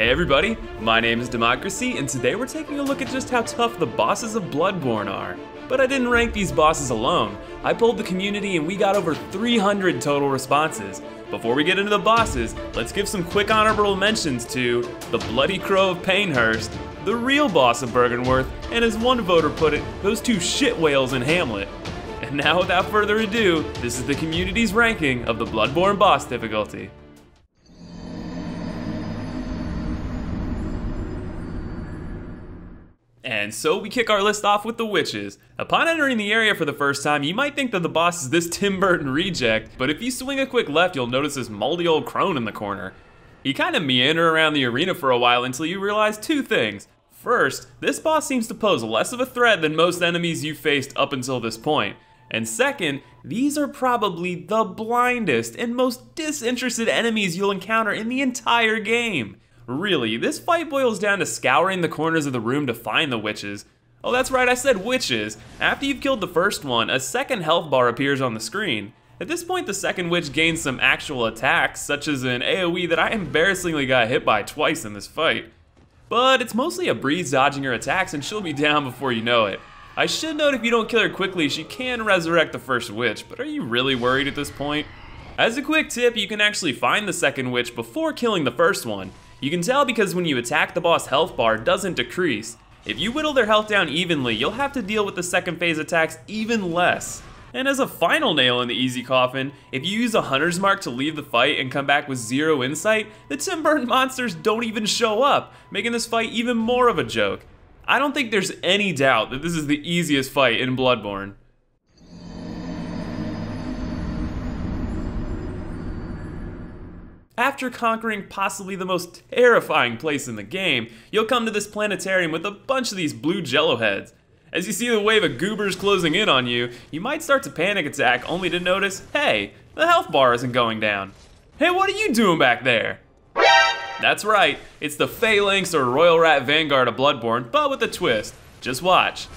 Hey everybody, my name is Democracy, and today we're taking a look at just how tough the bosses of Bloodborne are. But I didn't rank these bosses alone. I polled the community and we got over 300 total responses. Before we get into the bosses, let's give some quick honorable mentions to the Bloody Crow of Cainhurst, the real boss of Byrgenwerth, and as one voter put it, those two shit whales in Hamlet. And now without further ado, this is the community's ranking of the Bloodborne boss difficulty. And so we kick our list off with the witches. Upon entering the area for the first time, you might think that the boss is this Tim Burton reject, but if you swing a quick left, you'll notice this moldy old crone in the corner. You kind of meander around the arena for a while until you realize two things. First, this boss seems to pose less of a threat than most enemies you've faced up until this point. And second, these are probably the blindest and most disinterested enemies you'll encounter in the entire game. Really, this fight boils down to scouring the corners of the room to find the witches. Oh, that's right, I said witches. After you've killed the first one, a second health bar appears on the screen. At this point, the second witch gains some actual attacks, such as an AoE that I embarrassingly got hit by twice in this fight. But it's mostly a breeze dodging her attacks and she'll be down before you know it. I should note if you don't kill her quickly, she can resurrect the first witch, but are you really worried at this point? As a quick tip, you can actually find the second witch before killing the first one. You can tell because when you attack the boss health bar doesn't decrease. If you whittle their health down evenly, you'll have to deal with the second phase attacks even less. And as a final nail in the easy coffin, if you use a hunter's mark to leave the fight and come back with zero insight, the Tim Burton monsters don't even show up, making this fight even more of a joke. I don't think there's any doubt that this is the easiest fight in Bloodborne. After conquering possibly the most terrifying place in the game, you'll come to this planetarium with a bunch of these blue jello heads. As you see the wave of goobers closing in on you, you might start to panic attack only to notice, hey, the health bar isn't going down. Hey, what are you doing back there? That's right, it's the Phalanx or Royal Rat Vanguard of Bloodborne, but with a twist. Just watch.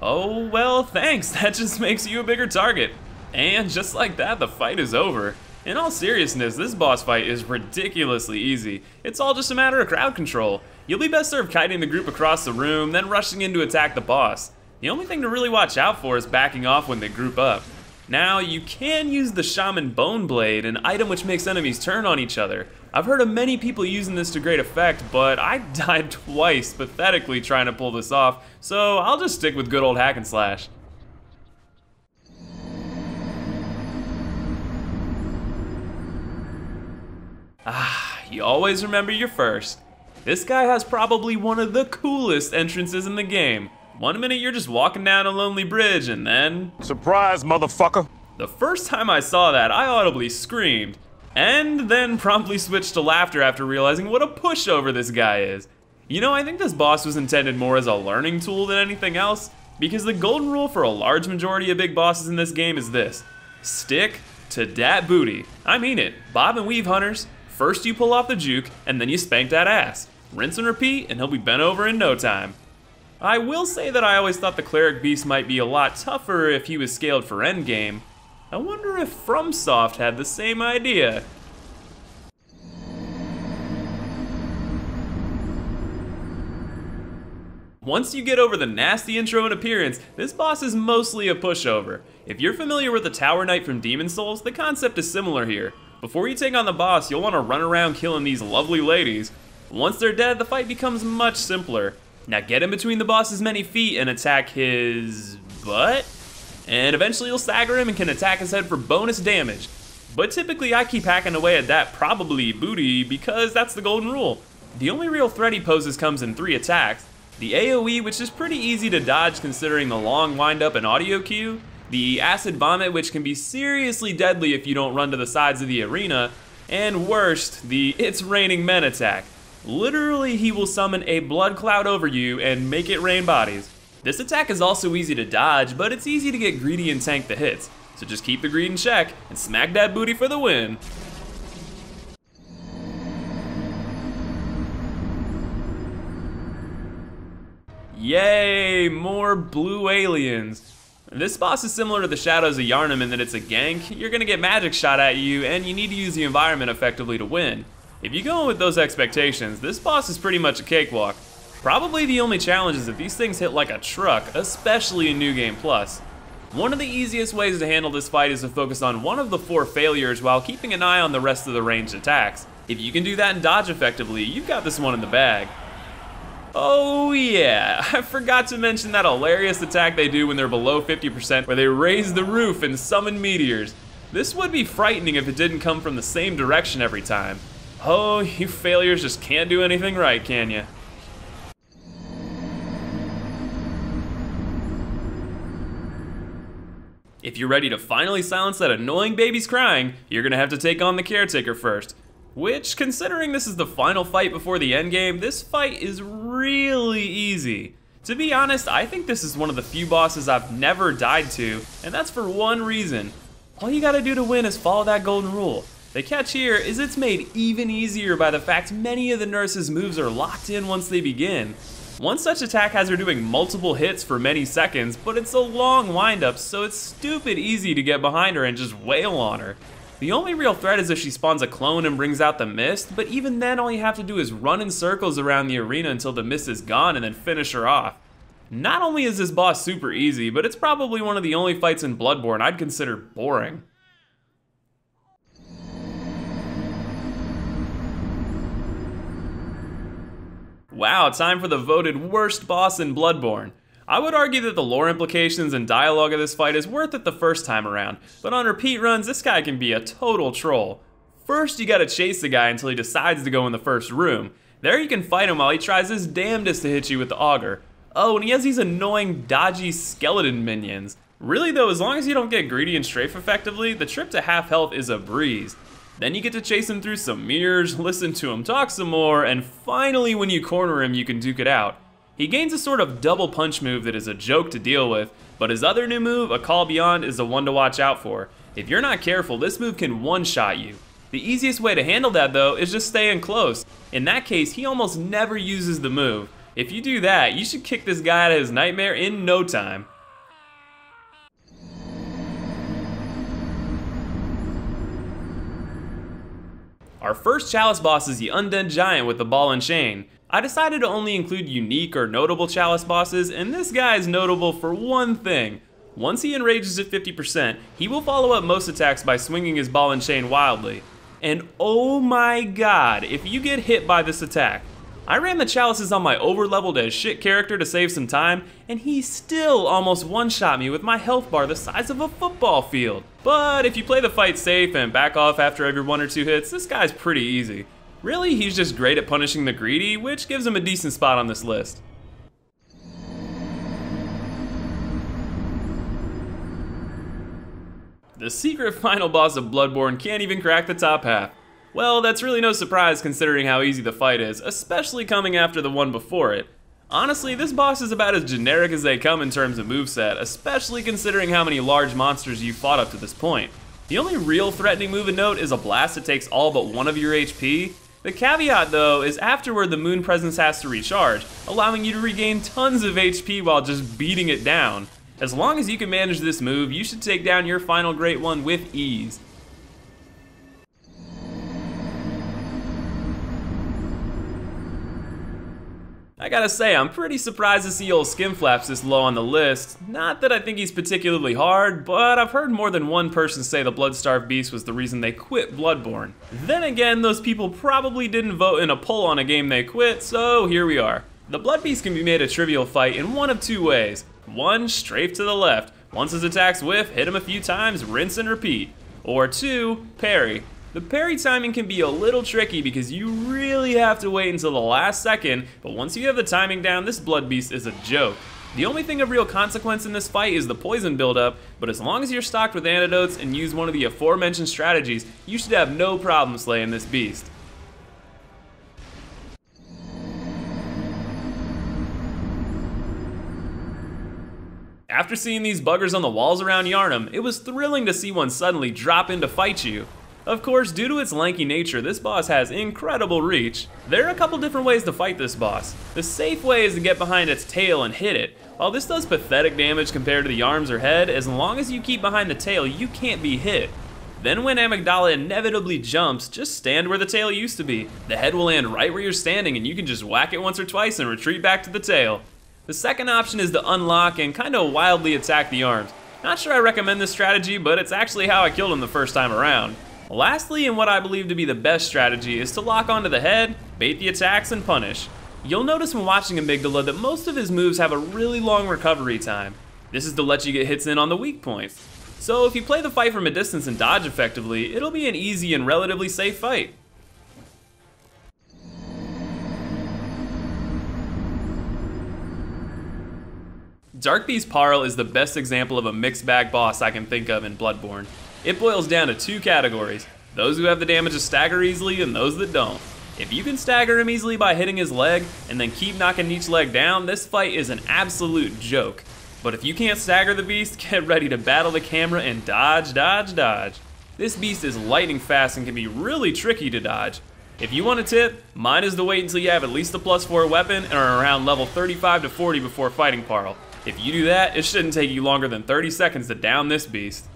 Oh, well, thanks, that just makes you a bigger target. And just like that, the fight is over. In all seriousness, this boss fight is ridiculously easy. It's all just a matter of crowd control. You'll be best served kiting the group across the room, then rushing in to attack the boss. The only thing to really watch out for is backing off when they group up. Now, you can use the Shaman Bone Blade, an item which makes enemies turn on each other. I've heard of many people using this to great effect, but I died twice pathetically trying to pull this off, so I'll just stick with good old hack and slash. Ah, you always remember your first. This guy has probably one of the coolest entrances in the game. One minute you're just walking down a lonely bridge and then... Surprise, motherfucker! The first time I saw that, I audibly screamed. And then promptly switched to laughter after realizing what a pushover this guy is. You know, I think this boss was intended more as a learning tool than anything else, because the golden rule for a large majority of big bosses in this game is this. Stick to dat booty. I mean it, bob and weave hunters, First you pull off the juke, and then you spank that ass. Rinse and repeat, and he'll be bent over in no time. I will say that I always thought the Cleric Beast might be a lot tougher if he was scaled for endgame. I wonder if FromSoft had the same idea. Once you get over the nasty intro and appearance, this boss is mostly a pushover. If you're familiar with the Tower Knight from Demon's Souls, the concept is similar here. Before you take on the boss, you'll want to run around killing these lovely ladies. Once they're dead, the fight becomes much simpler. Now get in between the boss's many feet and attack his butt, and eventually you'll stagger him and can attack his head for bonus damage. But typically I keep hacking away at that probably booty because that's the golden rule. The only real threat he poses comes in three attacks. The AoE, which is pretty easy to dodge considering the long windup and audio cue, the acid vomit, which can be seriously deadly if you don't run to the sides of the arena, and worst, the It's Raining Men attack. Literally, he will summon a blood cloud over you and make it rain bodies. This attack is also easy to dodge, but it's easy to get greedy and tank the hits. So just keep the greed in check and smack that booty for the win. Yay, more blue aliens. This boss is similar to the Shadows of Yharnam in that it's a gank, you're gonna get magic shot at you, and you need to use the environment effectively to win. If you go in with those expectations, this boss is pretty much a cakewalk. Probably the only challenge is that these things hit like a truck, especially in New Game Plus. One of the easiest ways to handle this fight is to focus on one of the four failures while keeping an eye on the rest of the ranged attacks. If you can do that and dodge effectively, you've got this one in the bag. Oh yeah, I forgot to mention that hilarious attack they do when they're below 50% where they raise the roof and summon meteors. This would be frightening if it didn't come from the same direction every time. Oh, you failures just can't do anything right, can ya? If you're ready to finally silence that annoying baby's crying, you're gonna have to take on the caretaker first. Which, considering this is the final fight before the endgame, this fight is really easy. To be honest, I think this is one of the few bosses I've never died to, and that's for one reason. All you gotta do to win is follow that golden rule. The catch here is it's made even easier by the fact many of the nurse's moves are locked in once they begin. One such attack has her doing multiple hits for many seconds, but it's a long windup, so it's stupid easy to get behind her and just wail on her. The only real threat is if she spawns a clone and brings out the mist, but even then all you have to do is run in circles around the arena until the mist is gone and then finish her off. Not only is this boss super easy, but it's probably one of the only fights in Bloodborne I'd consider boring. Wow, time for the voted worst boss in Bloodborne. I would argue that the lore implications and dialogue of this fight is worth it the first time around, but on repeat runs, this guy can be a total troll. First, you gotta chase the guy until he decides to go in the first room. There you can fight him while he tries his damnedest to hit you with the auger. Oh, and he has these annoying, dodgy skeleton minions. Really though, as long as you don't get greedy and strafe effectively, the trip to half health is a breeze. Then you get to chase him through some mirrors, listen to him talk some more, and finally when you corner him, you can duke it out. He gains a sort of double punch move that is a joke to deal with, but his other new move, A Call Beyond, is the one to watch out for. If you're not careful, this move can one-shot you. The easiest way to handle that though is just staying close. In that case, he almost never uses the move. If you do that, you should kick this guy out of his nightmare in no time. Our first Chalice boss is the Undead Giant with the ball and chain. I decided to only include unique or notable Chalice bosses, and this guy is notable for one thing. Once he enrages at 50%, he will follow up most attacks by swinging his ball and chain wildly. And oh my god, if you get hit by this attack, I ran the chalices on my over-leveled as shit character to save some time, and he still almost one-shot me with my health bar the size of a football field. But if you play the fight safe and back off after every one or two hits, this guy's pretty easy. Really, he's just great at punishing the greedy, which gives him a decent spot on this list. The secret final boss of Bloodborne can't even crack the top half. Well, that's really no surprise considering how easy the fight is, especially coming after the one before it. Honestly, this boss is about as generic as they come in terms of moveset, especially considering how many large monsters you've fought up to this point. The only real threatening move of note is a blast that takes all but one of your HP, the caveat though is afterward the moon presence has to recharge, allowing you to regain tons of HP while just beating it down. As long as you can manage this move, you should take down your final great one with ease. I gotta say, I'm pretty surprised to see old Skinflaps this low on the list. Not that I think he's particularly hard, but I've heard more than one person say the Bloodstarved Beast was the reason they quit Bloodborne. Then again, those people probably didn't vote in a poll on a game they quit, so here we are. The Blood Beast can be made a trivial fight in one of two ways. One, strafe to the left. Once his attacks whiff, hit him a few times, rinse and repeat. Or two, parry. The parry timing can be a little tricky because you really have to wait until the last second, but once you have the timing down, this Blood Beast is a joke. The only thing of real consequence in this fight is the poison buildup, but as long as you're stocked with antidotes and use one of the aforementioned strategies, you should have no problem slaying this beast. After seeing these buggers on the walls around Yharnam, it was thrilling to see one suddenly drop in to fight you. Of course, due to its lanky nature, this boss has incredible reach. There are a couple different ways to fight this boss. The safe way is to get behind its tail and hit it. While this does pathetic damage compared to the arms or head, as long as you keep behind the tail, you can't be hit. Then when Amygdala inevitably jumps, just stand where the tail used to be. The head will land right where you're standing and you can just whack it once or twice and retreat back to the tail. The second option is to unlock and kinda wildly attack the arms. Not sure I recommend this strategy, but it's actually how I killed him the first time around. Lastly, and what I believe to be the best strategy, is to lock onto the head, bait the attacks, and punish. You'll notice when watching Amygdala that most of his moves have a really long recovery time. This is to let you get hits in on the weak points. So if you play the fight from a distance and dodge effectively, it'll be an easy and relatively safe fight. Dark Beast Paarl is the best example of a mixed bag boss I can think of in Bloodborne. It boils down to two categories, those who have the damage to stagger easily and those that don't. If you can stagger him easily by hitting his leg and then keep knocking each leg down, this fight is an absolute joke. But if you can't stagger the beast, get ready to battle the camera and dodge, dodge, dodge. This beast is lightning fast and can be really tricky to dodge. If you want a tip, mine is to wait until you have at least a plus 4 weapon and are around level 35 to 40 before fighting Paarl. If you do that, it shouldn't take you longer than 30 seconds to down this beast.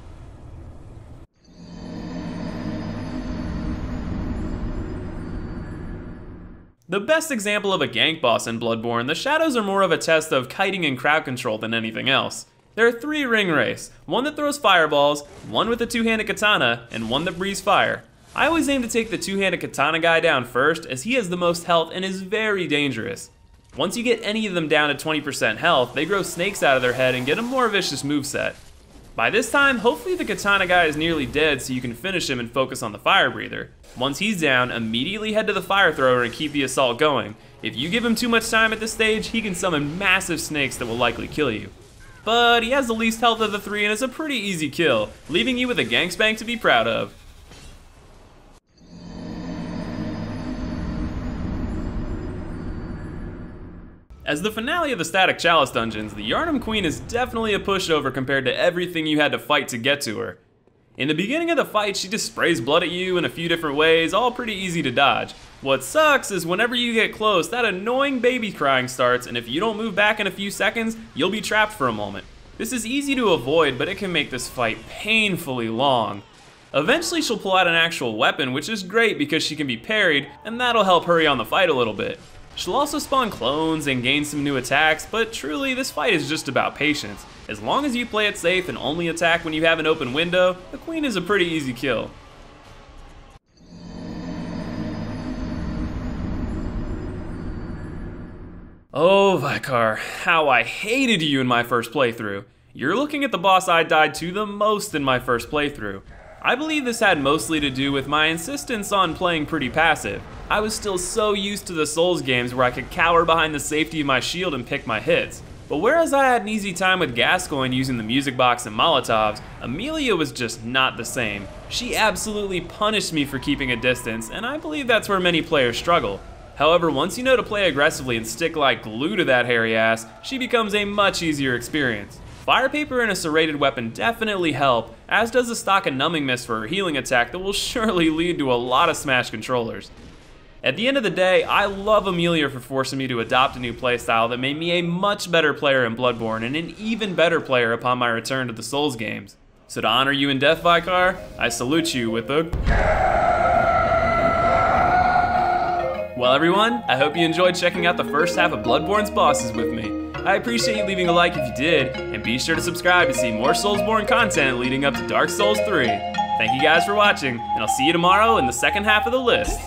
The best example of a gank boss in Bloodborne, the shadows are more of a test of kiting and crowd control than anything else. There are three ring wraiths, one that throws fireballs, one with a two-handed katana, and one that breathes fire. I always aim to take the two-handed katana guy down first as he has the most health and is very dangerous. Once you get any of them down to 20% health, they grow snakes out of their head and get a more vicious moveset. By this time, hopefully the katana guy is nearly dead so you can finish him and focus on the fire breather. Once he's down, immediately head to the fire thrower and keep the assault going. If you give him too much time at this stage, he can summon massive snakes that will likely kill you. But he has the least health of the three and is a pretty easy kill, leaving you with a gangspank to be proud of. As the finale of the Static Chalice dungeons, the Yharnam Queen is definitely a pushover compared to everything you had to fight to get to her. In the beginning of the fight, she just sprays blood at you in a few different ways, all pretty easy to dodge. What sucks is whenever you get close, that annoying baby crying starts, and if you don't move back in a few seconds, you'll be trapped for a moment. This is easy to avoid, but it can make this fight painfully long. Eventually she'll pull out an actual weapon, which is great because she can be parried, and that'll help hurry on the fight a little bit. She'll also spawn clones and gain some new attacks, but truly this fight is just about patience. As long as you play it safe and only attack when you have an open window, the queen is a pretty easy kill. Oh, Vicar, how I hated you in my first playthrough. You're looking at the boss I died to the most in my first playthrough. I believe this had mostly to do with my insistence on playing pretty passive. I was still so used to the Souls games where I could cower behind the safety of my shield and pick my hits. But whereas I had an easy time with Gascoigne using the music box and Molotovs, Amelia was just not the same. She absolutely punished me for keeping a distance, and I believe that's where many players struggle. However, once you know to play aggressively and stick like glue to that hairy ass, she becomes a much easier experience. Fire Paper and a serrated weapon definitely help, as does a stock of Numbing Mist for her healing attack that will surely lead to a lot of Smash controllers. At the end of the day, I love Amelia for forcing me to adopt a new playstyle that made me a much better player in Bloodborne and an even better player upon my return to the Souls games. So to honor you in death, Vicar, I salute you with a... Well everyone, I hope you enjoyed checking out the first half of Bloodborne's bosses with me. I appreciate you leaving a like if you did, and be sure to subscribe to see more Soulsborne content leading up to Dark Souls 3. Thank you guys for watching, and I'll see you tomorrow in the second half of the list.